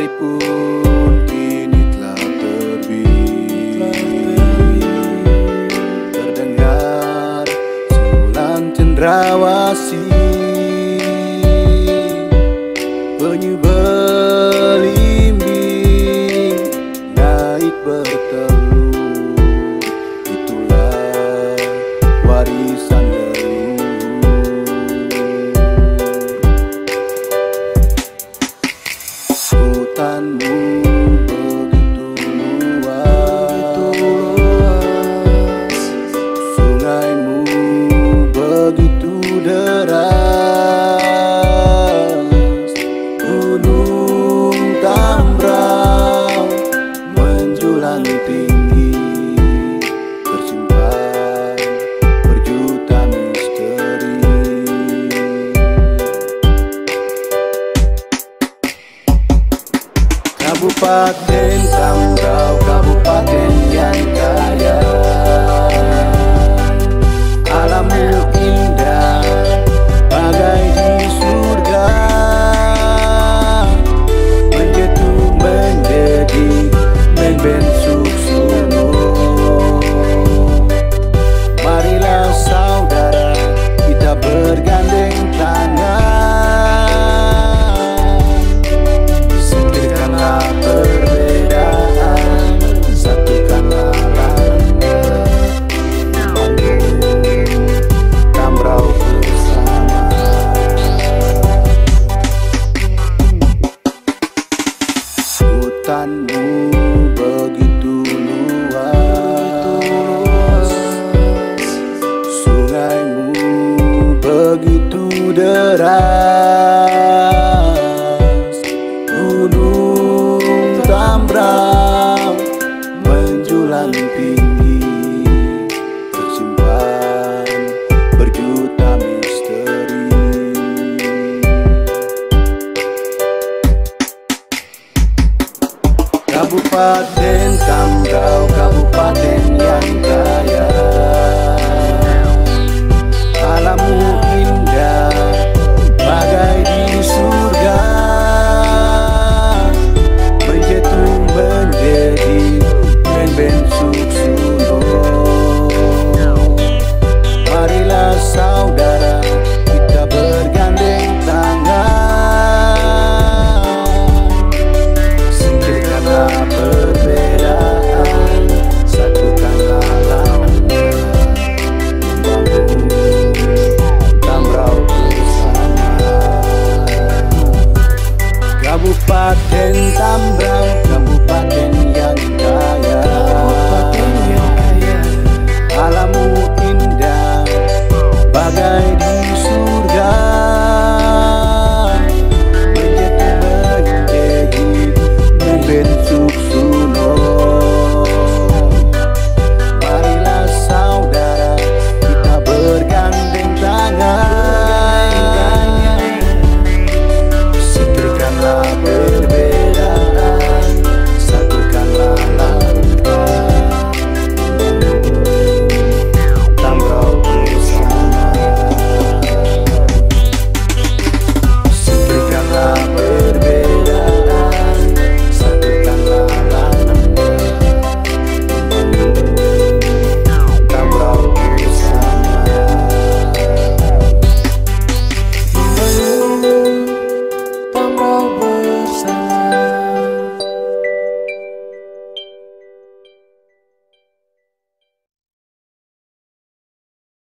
hari pun kini telah terbit Terdengar sulan cendrawasih Kabupaten Tambrau Kabupaten yang kaya deras. Gunung Tambrau menjulang tinggi. Tersimpan berjuta misteri. Kabupaten